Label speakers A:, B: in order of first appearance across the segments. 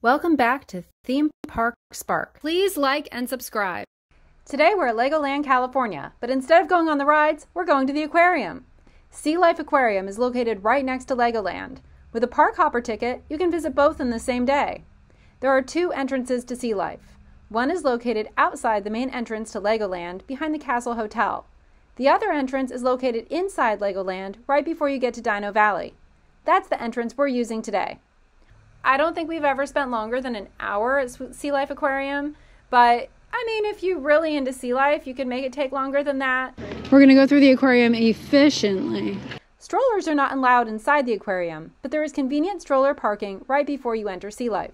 A: Welcome back to Theme Park Spark. Please like and subscribe. Today we're at Legoland, California, but instead of going on the rides, we're going to the aquarium. Sea Life Aquarium is located right next to Legoland. With a park hopper ticket, you can visit both in the same day. There are two entrances to Sea Life. One is located outside the main entrance to Legoland behind the Castle Hotel. The other entrance is located inside Legoland right before you get to Dino Valley. That's the entrance we're using today. I don't think we've ever spent longer than an hour at Sea Life Aquarium, but I mean, if you're really into sea life, you can make it take longer than that.
B: We're going to go through the aquarium efficiently.
A: Strollers are not allowed inside the aquarium, but there is convenient stroller parking right before you enter Sea Life.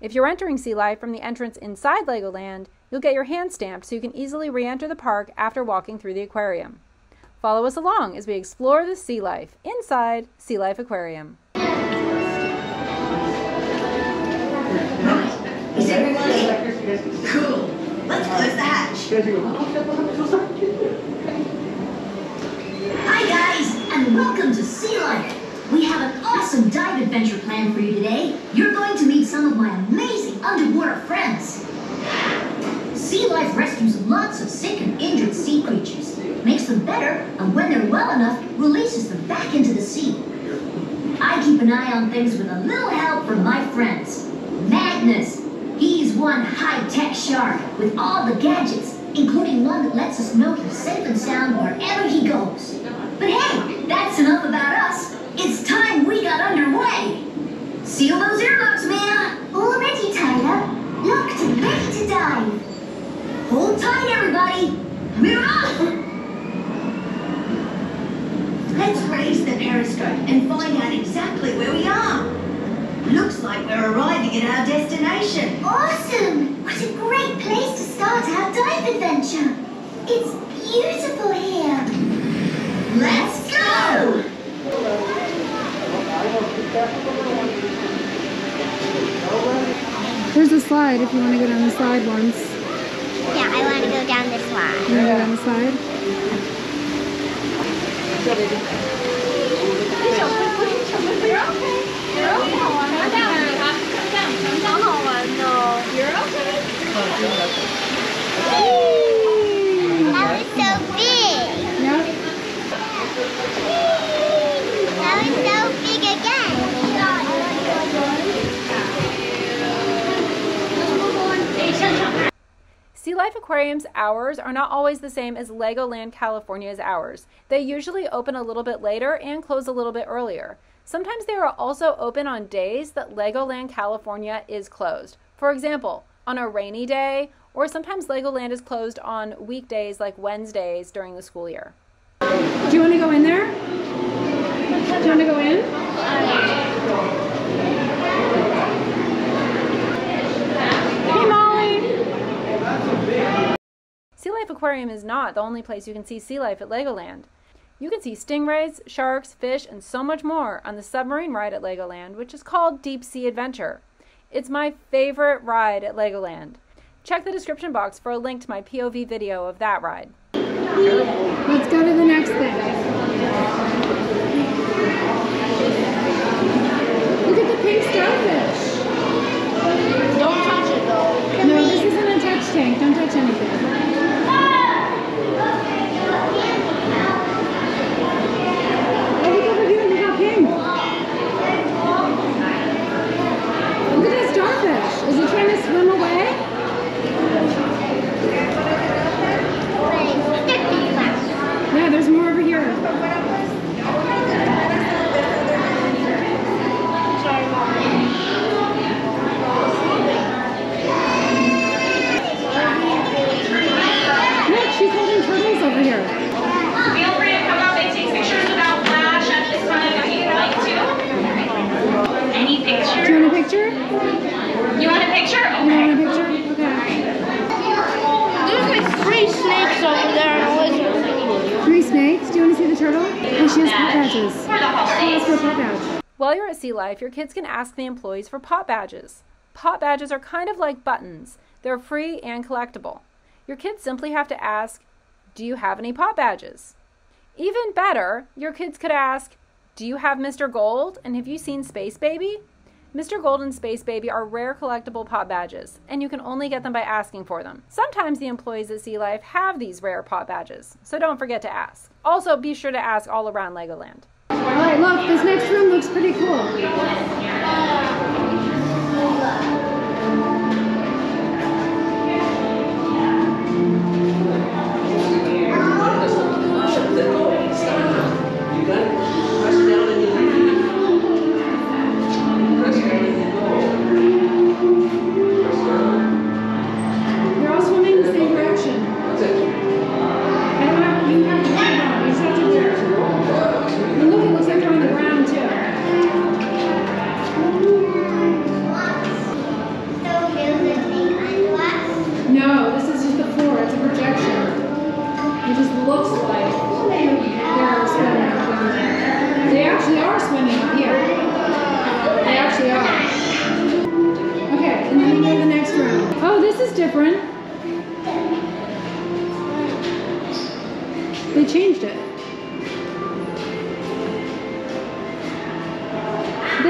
A: If you're entering Sea Life from the entrance inside Legoland, you'll get your hand stamped so you can easily re enter the park after walking through the aquarium. Follow us along as we explore the sea life inside Sea Life Aquarium.
C: Hi guys, and welcome to Sea Life. We have an awesome dive adventure planned for you today. You're going to meet some of my amazing underwater friends. Sea Life rescues lots of sick and injured sea creatures, makes them better, and when they're well enough, releases them back into the sea. I keep an eye on things with a little help from my friends. Magnus, He's one high-tech shark with all the gadgets, including one that lets us know he's safe and sound wherever he goes. But hey, that's enough about us. It's time we got underway. Seal those earlobes, Mia. All ready, Tyler. Locked and ready to dive. Hold tight, everybody. We're off! Let's raise the periscope and find out exactly where we are. Looks like we're arriving at our destination.
D: Awesome! What a great place to start our dive adventure. It's beautiful here.
C: Let's go!
B: There's a slide if you want to go down the slide once.
D: Yeah, I want to go down this
B: You
D: slide.
B: want to go down the slide?
D: That
A: Life Aquarium's hours are not always the same as Legoland California's hours. They usually open a little bit later and close a little bit earlier. Sometimes they are also open on days that Legoland California is closed. For example, on a rainy day, or sometimes Legoland is closed on weekdays like Wednesdays during the school year.
B: Do you want to go in there? Do you want to go in? Hey, Molly.
A: Sea Life Aquarium is not the only place you can see sea life at Legoland. You can see stingrays, sharks, fish, and so much more on the submarine ride at Legoland, which is called Deep Sea Adventure. It's my favorite ride at Legoland. Check the description box for a link to my POV video of that ride.
B: Let's go to the next thing. Look at the pink starfish.
D: Don't touch it though.
B: No, this isn't a touch tank. Don't touch anything. Oh, look over here. Look how pink. Look at this starfish. Is it trying to swim away? Yeah, there's more over here. Look, she's holding turtles over here.
E: Feel free to come up and take pictures without flash at this time if you'd like to. Any
B: Do
E: picture?
B: you want a picture?
E: You want a picture?
B: You
E: Okay.
B: want a picture? Okay.
F: There's like three snakes over there and a lizard.
B: Three snakes. Do you want to see the turtle? Oh, she has pop badges.
E: For the
B: Show us her
E: holidays.
B: pop badge.
A: While you're at Sea Life, your kids can ask the employees for pop badges. Pop badges are kind of like buttons, they're free and collectible. Your kids simply have to ask, Do you have any pop badges? Even better, your kids could ask, Do you have Mr. Gold? And have you seen Space Baby?
G: Mr. Gold and Space Baby are rare collectible pop badges, and you can only get them by asking for them. Sometimes the employees at Sea Life have these rare pop badges, so don't forget to ask. Also, be sure to ask all around Legoland.
A: All right, look, this next room looks pretty cool.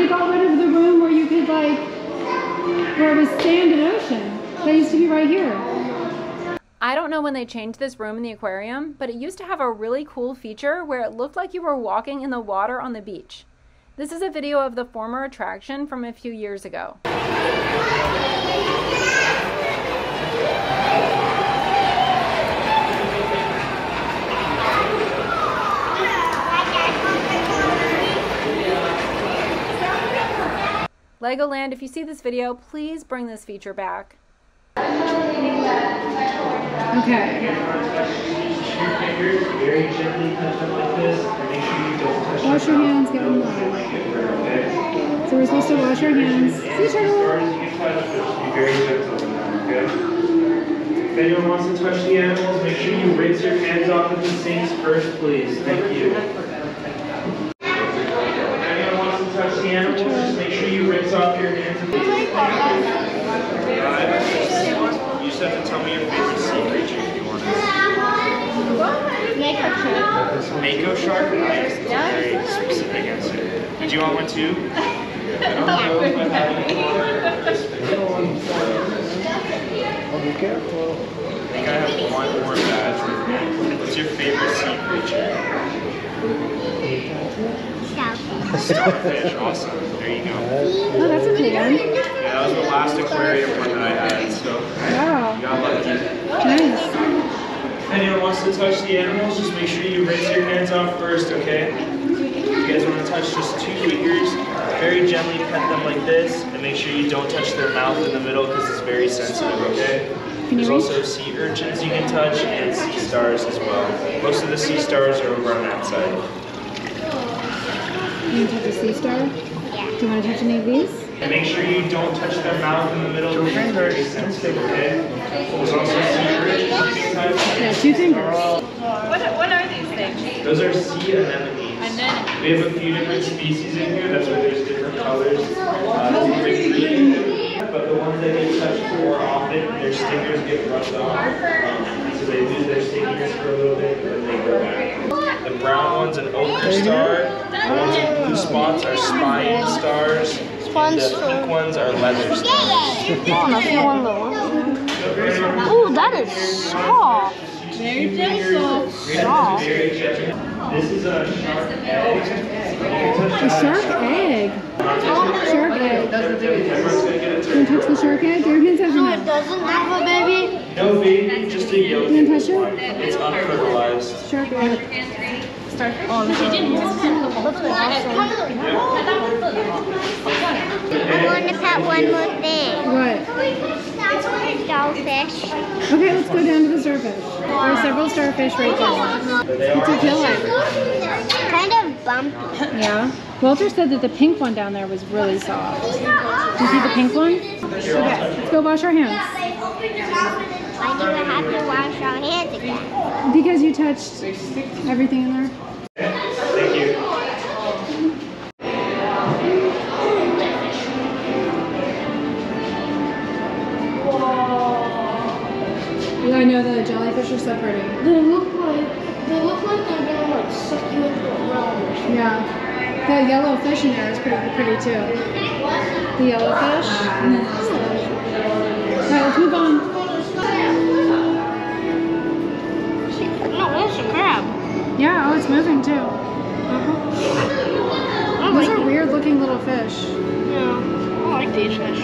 A: They got rid of the room where you could like, where it was sand and ocean. That used to be right here.
G: I don't know when they changed this room in the aquarium, but it used to have a really cool feature where it looked like you were walking in the water on the beach. This is a video of the former attraction from a few years ago. Legoland, if you see this video, please bring this feature back.
A: Okay.
H: fingers, very gently touch them like this, and make sure you don't touch
A: Wash your hands, get them wet. So we're supposed to wash our hands. Sea
H: As
A: turtle.
H: far as you can touch, be very gentle okay? If anyone wants to touch the animals, make sure you rinse your hands off of the sinks first, please. Thank you. If anyone wants to touch the animals, just make sure you rinse off your hands. of the Uh, You just have to tell me your favorite sea creature if you want to. Mako shark? Nice. That's a very specific answer. Did you want one too? I don't know if I have any more.
I: Be careful.
H: I think I have one more badge with me. What's your favorite sea creature? Starfish. Awesome. There you go.
A: Oh, that's a cool one.
H: Yeah, that was the last aquarium one that I had, so you
A: Wow.
H: got lucky.
A: Nice.
H: If anyone wants to touch the animals, just make sure you rinse your hands off first, okay? If you guys want to touch just two fingers, very gently pet them like this, and make sure you don't touch their mouth in the middle because it's very sensitive, okay?
A: You
H: There's also sea urchins you can touch and sea stars as well. Most of the sea stars are over on that side.
A: You want to touch a sea star? Yeah. Do you want to touch any of these?
H: And make sure you don't touch their mouth in the middle because it's very sensitive, okay? There's also sea urchins you can.
A: Yeah, two fingers.
E: What, what are these things?
H: Those are sea anemones.
E: Anemone.
H: We have a few different species in here, that's why there's different colors. Uh, these are green, but the ones that get touched more often, their stickers get rubbed off. Um, So they lose their stickiness for a little bit, but then they go back. The brown one's an ochre star, the ones with blue spots are spine stars, and the pink ones are leather stars.
B: Oh, that is soft.
H: Very gentle. Very gentle. This is a shark egg. Touch
A: A shark egg. Shark egg.
H: Everyone's gonna get a
A: You
H: turn.
A: want to touch the shark egg? Your hands have
B: No, it doesn't have a baby.
H: No baby, just a yolk.
A: Can you touch it?
H: It's unfertilized.
A: Shark egg.
D: I want to pet one more thing.
A: What?
D: Starfish.
A: Okay, let's go down to the starfish. There are several starfish right there.
H: But they
A: It's a killer.
D: Kind of bumpy.
A: Yeah. Walter said that the pink one down there was really soft. Do you see the pink one? Okay, let's go wash our hands.
D: Why do we have to wash our hands again?
A: Because you touched everything in there. The jellyfish are so pretty.
B: They look like they look like they're gonna like suck you into a realm or something.
A: Yeah. The yellow fish in there is pretty pretty too. The yellow fish. And then there's the- All right, let's move on.
B: No, that's a crab.
A: Yeah, oh, it's moving too. Uh-huh.
B: I
A: Those
B: like
A: are
B: it.
A: weird looking little fish.
B: Yeah, I like these fish.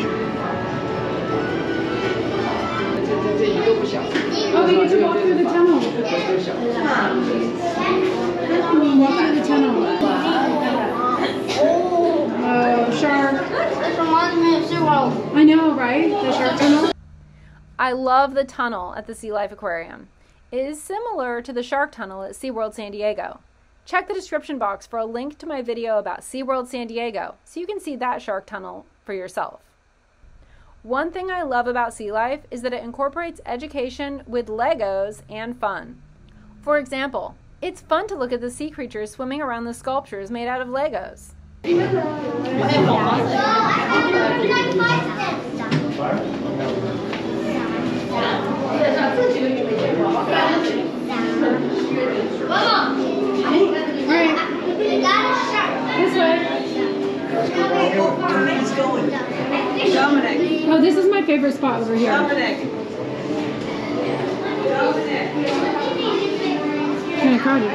A: Oh. Oh, shark. I know, right? The shark tunnel.
G: I love the tunnel at the Sea Life Aquarium. It is similar to the shark tunnel at SeaWorld San Diego. Check the description box for a link to my video about SeaWorld San Diego so you can see that shark tunnel for yourself. One thing I love about Sea Life is that it incorporates education with Legos and fun. For example, it's fun to look at the sea creatures swimming around the sculptures made out of Legos. Favorite spot over here. Kind of crowded.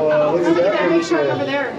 I: Oh, look at that.
A: Big shark over there.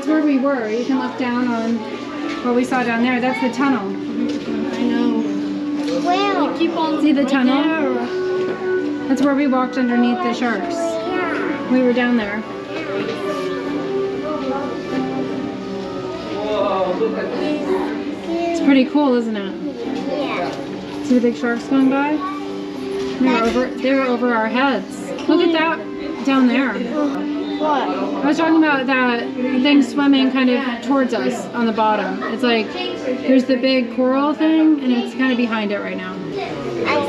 A: That's where we were. You can look down on what we saw down there. That's the tunnel.
B: I know. Well, keep on
A: See the
B: right
A: tunnel?
B: there.
A: That's where we walked underneath the sharks. Yeah. We were down there. It's pretty cool, isn't it? Yeah. See the big sharks going by? They're over. They're over our heads. Look at that down there. Oh.
B: What?
A: I was talking about that thing swimming kind of towards us on the bottom. It's like there's the big coral thing, and it's kind of behind it right now.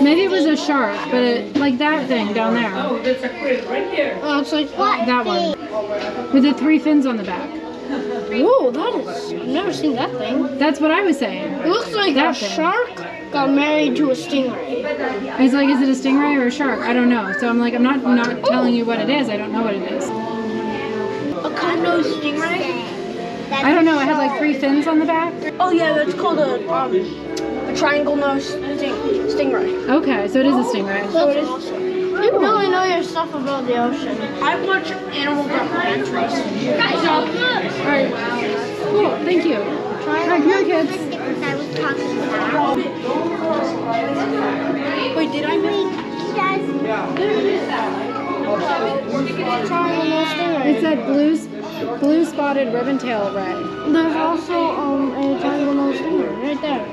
A: Maybe it was a shark, but it, like that thing down there.
B: Oh, there's a squid right here. Oh, it's like
A: That one. With the three fins on the back.
B: Whoa, that is. I've never seen that thing.
A: That's what I was saying.
B: It looks like
A: That
B: a
A: thing.
B: shark got married to a stingray.
A: It's like, is it a stingray or a shark? I don't know. So I'm like, I'm not not telling you what it is. I don't know what it is.
B: A condo stingray?
A: I don't know. It had like three fins on the back.
B: Oh yeah, that's called a um, a triangle nose sting, stingray.
A: Okay, so it is a stingray.
B: So it is. You really know your stuff about the ocean. I watch animal documentaries.
A: All right. Cool. Thank you. All right, come here, kids.
D: I was talking about.
B: Wait, did I miss? Triangle nose stingray.
A: It said blue, s- blue spotted ribbontail ray.
B: There's also um a triangle nose stingray right there.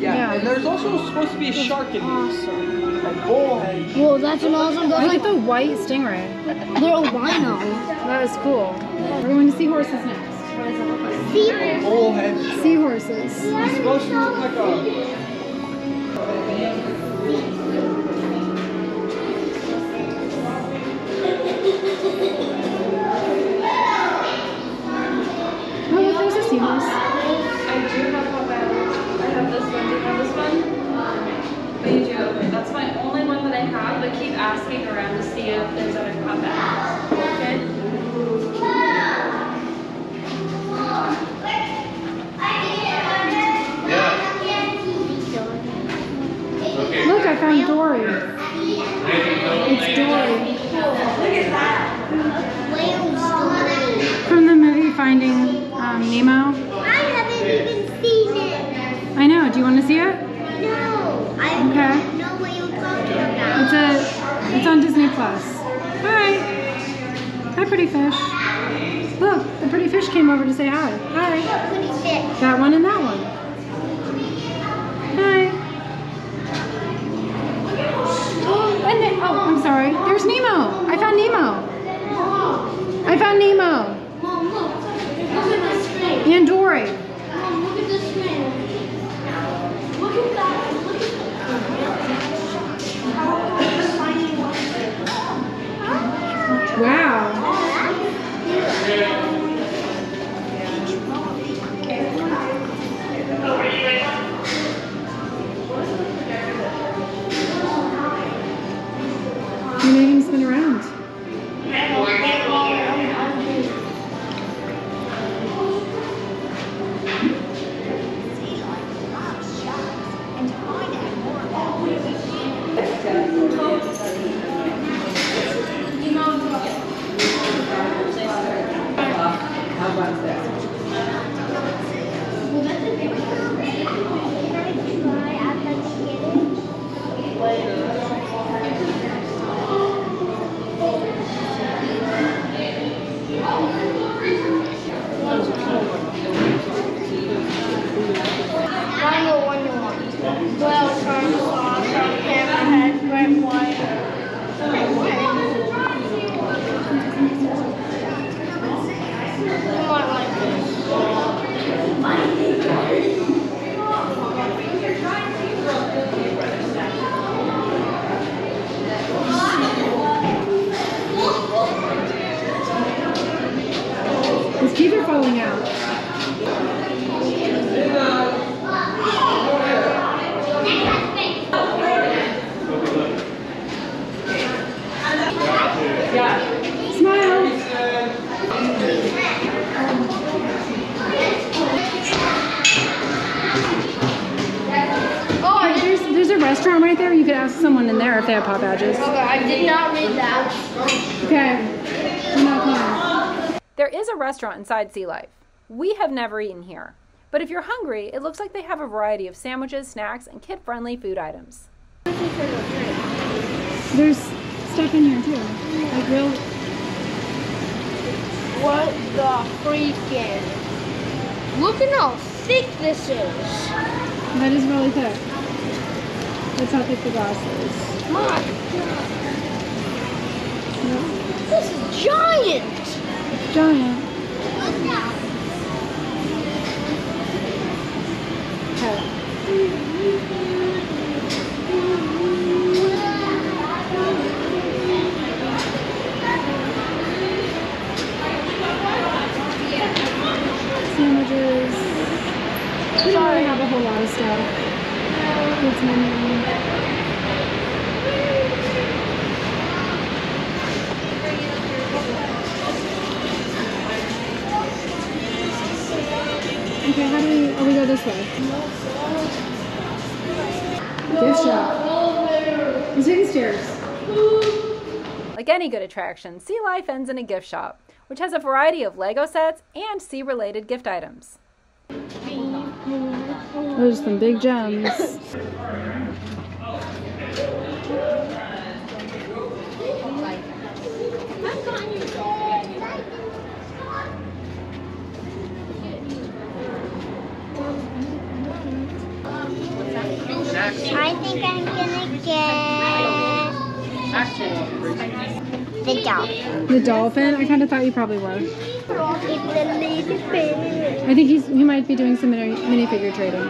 A: Yeah.
J: And there's also supposed to be a shark in these. A bullhead.
B: Whoa, that's an awesome. That's
A: Look
B: like
A: at the white stingray.
B: they're albino.
A: That was cool. We're going to seahorses next.
J: Bullhead.
A: Seahorses.
J: It's supposed to look like a.
K: to see if there's other hot battles. Okay.
A: Look, I found Dory. It's Dory. From the movie Finding um, Nemo. Pretty fish. Look, the pretty fish came over to say hi. Hi. That one and that one. Hi. Oh, and then, oh, I'm sorry. There's Nemo. I found Nemo. I found Nemo. In there if they have pop badges.
B: I did not read that.
A: Okay. I'm not coming.
G: There is a restaurant inside Sea Life. We have never eaten here. But if you're hungry, it looks like they have a variety of sandwiches, snacks, and kid friendly food items.
A: There's stuff in here too. Like real.
B: What the freaking? Look at how thick this is.
A: That is really thick. That's how thick the glass is.
B: My God. This is giant.
A: Giant. Sandwiches. We don't really have a whole lot of stuff. Okay, how do we, oh, we go this way. Gift shop. He's taking stairs.
G: Like any good attraction, Sea Life ends in a gift shop, which has a variety of Lego sets and sea related gift items.
A: Those are some big gems.
D: I think I'm gonna get the dolphin.
A: The dolphin? I kind of thought you probably were.
D: It's a little bit.
A: I think he's he might be doing some mini, minifigure trading.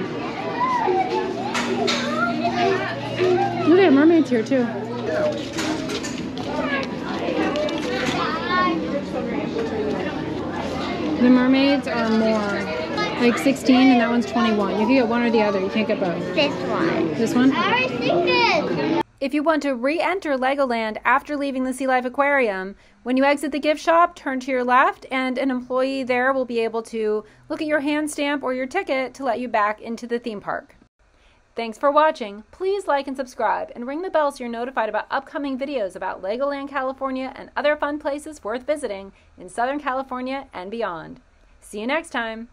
A: Look at mermaids here too. The mermaids are more like 16 and that one's 21. You can get one or the other. You can't get both.
D: This one.
A: This one?
D: I think this.
G: If you want to re enter Legoland after leaving the Sea Life Aquarium, when you exit the gift shop, turn to your left, and an employee there will be able to look at your hand stamp or your ticket to let you back into the theme park. Thanks for watching. Please like and subscribe and ring the bell so you're notified about upcoming videos about Legoland California and other fun places worth visiting in Southern California and beyond. See you next time.